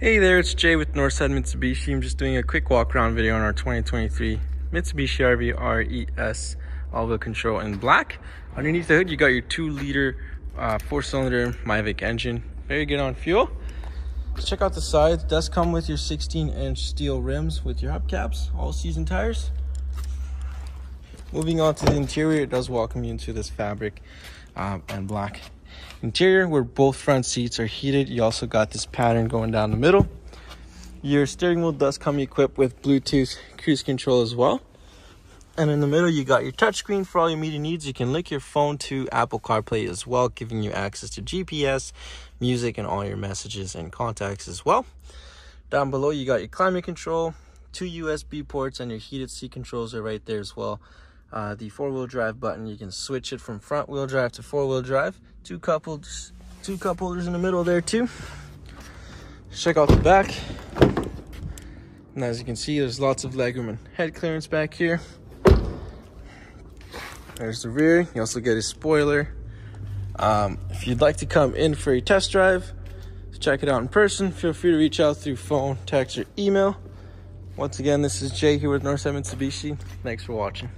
Hey there, it's Jay with Northside Mitsubishi. I'm just doing a quick walk around video on our 2023 Mitsubishi RVR ES all-wheel control in black. Underneath the hood, you got your two liter uh, four cylinder MIVEC engine. Very good on fuel. Let's check out the sides. It does come with your 16 inch steel rims with your hubcaps, all season tires. Moving on to the interior, it does welcome you into this fabric um, and black Interior, where both front seats are heated. You also got this pattern going down the middle. Your steering wheel does come equipped with Bluetooth cruise control as well. And in the middle, you got your touchscreen for all your media needs. You can link your phone to Apple CarPlay as well, giving you access to GPS, music, and all your messages and contacts as well. Down below, you got your climate control, two USB ports, and your heated seat controls are right there as well uh, the four-wheel drive button. You can switch it from front-wheel drive to four-wheel drive. Two coupled, two cup holders in the middle there too. Check out the back. And as you can see, there's lots of legroom and head clearance back here. There's the rear. You also get a spoiler. Um, if you'd like to come in for a test drive, check it out in person, feel free to reach out through phone, text, or email. Once again, this is Jay here with Northside Mitsubishi. Thanks for watching.